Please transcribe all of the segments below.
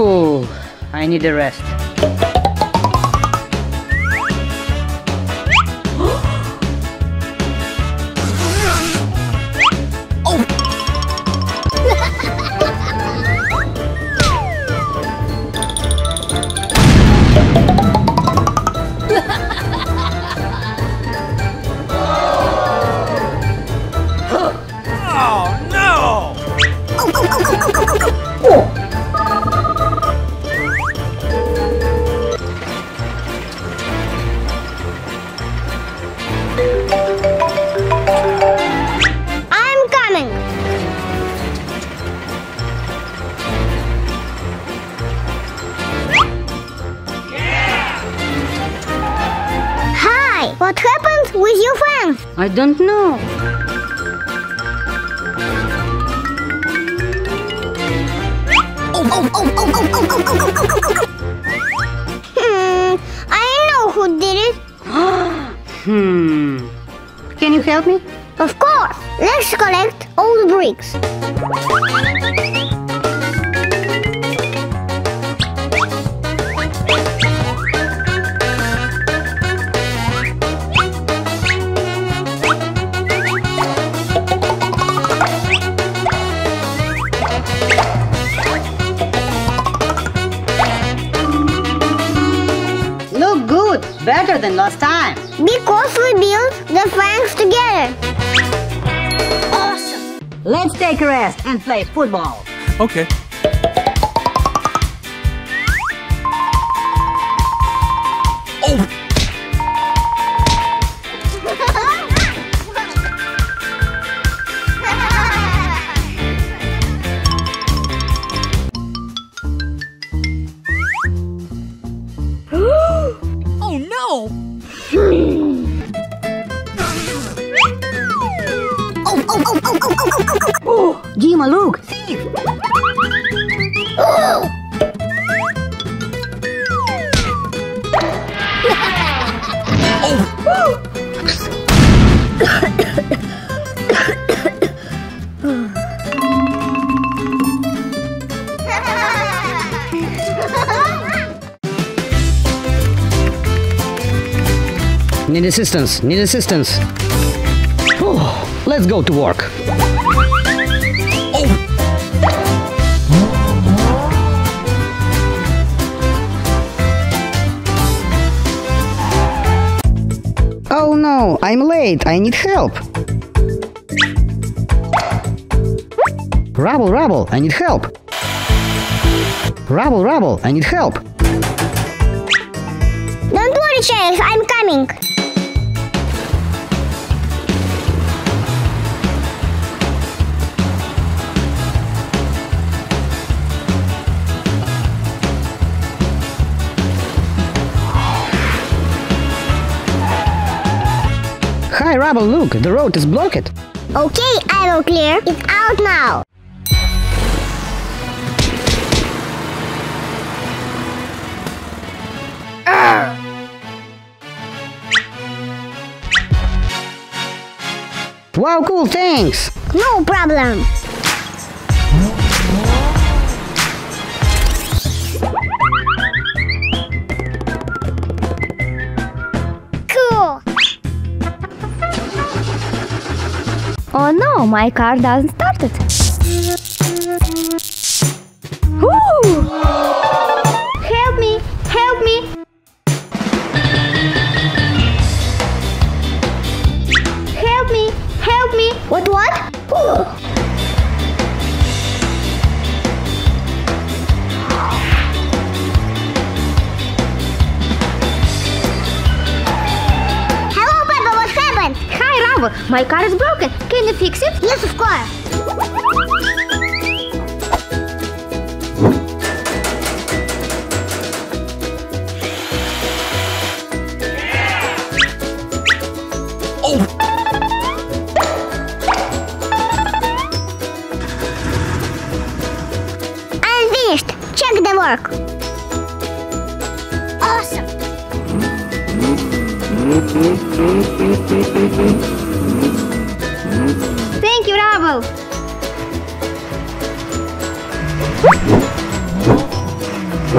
Whew, I need a rest. Oh no! I'm what happened with your friends? I don't know. Hmm, I know who did it. Hmm. Can you help me? Of course. Let's collect all the bricks. Better than last time. Because we built the flanks together. Awesome! Let's take a rest and play football. Okay. Need assistance. Need assistance. Oh, let's go to work. Oh. oh no, I'm late. I need help. Rubble, rubble, I need help. Rubble, rubble, I need help. Don't worry, Sheriff, I'm coming. Hi, Rubble, look, the road is blocked. Okay, I will clear it out now. Wow, cool, thanks. No problem. No, my car doesn't start it. Hi, Rubble! My car is broken. Can you fix it? Yes, of course. I'm finished. Check the work. Awesome. Hi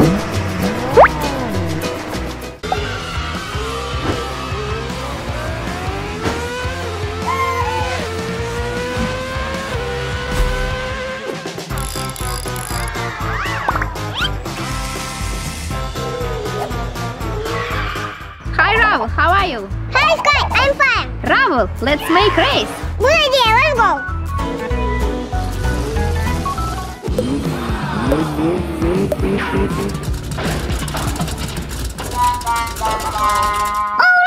Rubble, how are you? Hi Skye, I'm fine. Rubble, let's make race. Good idea, let's go. Oh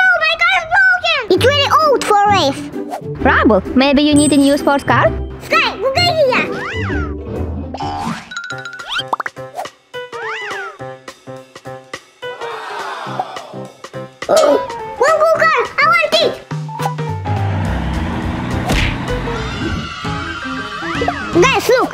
no, my car is broken. It's really old for race. Rubble, maybe you need a new sports car? Skye, good idea. One cool car. I want it. Guys, look,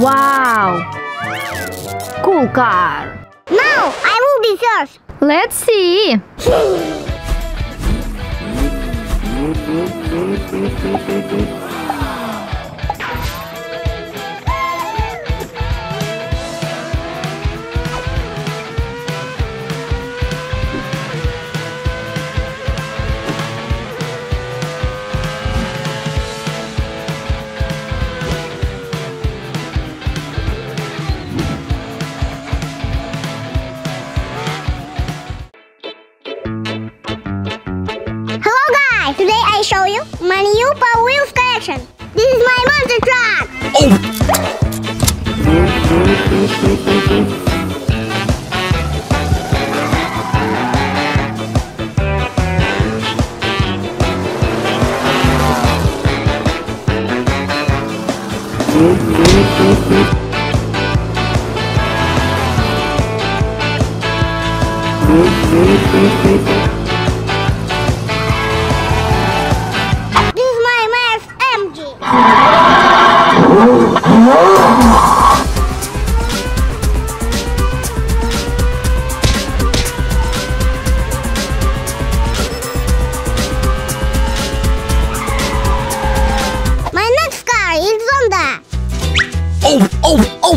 Wow! Cool car. Now I will be first. Let's see. show you my new Power Wheels collection. This is my monster truck. This oh. My next car is Zonda. Oh, oh, oh!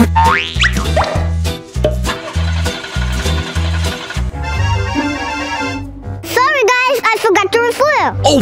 Sorry guys, I forgot to refill. Oh!